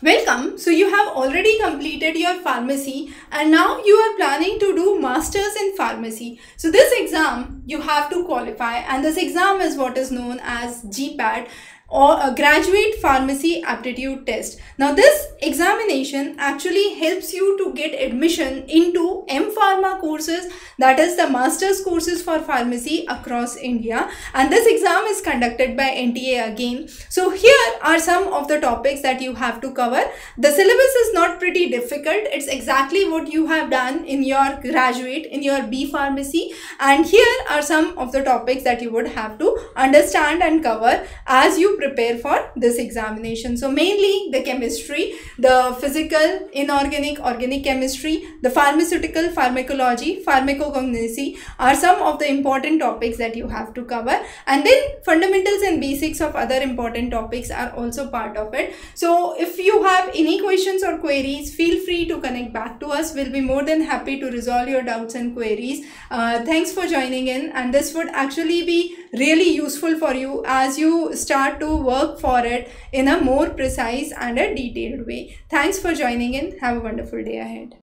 Welcome. So you have already completed your pharmacy and now you are planning to do masters in pharmacy. So this exam you have to qualify and this exam is what is known as GPAT or a graduate pharmacy aptitude test. Now this examination actually helps you to get admission into Pharma courses that is the master's courses for pharmacy across India and this exam is conducted by NTA again. So here are some of the topics that you have to cover. The syllabus is not pretty difficult. It's exactly what you have done in your graduate in your B pharmacy and here are some of the topics that you would have to understand and cover as you prepare for this examination. So mainly the chemistry, the physical, inorganic, organic chemistry, the pharmaceutical, pharmacology, pharmacognosy are some of the important topics that you have to cover. And then fundamentals and basics of other important topics are also part of it. So if you have any questions or queries, feel free to connect back to us. We'll be more than happy to resolve your doubts and queries. Uh, thanks for joining in and this would actually be really useful for you as you start to work for it in a more precise and a detailed way. Thanks for joining in. Have a wonderful day ahead.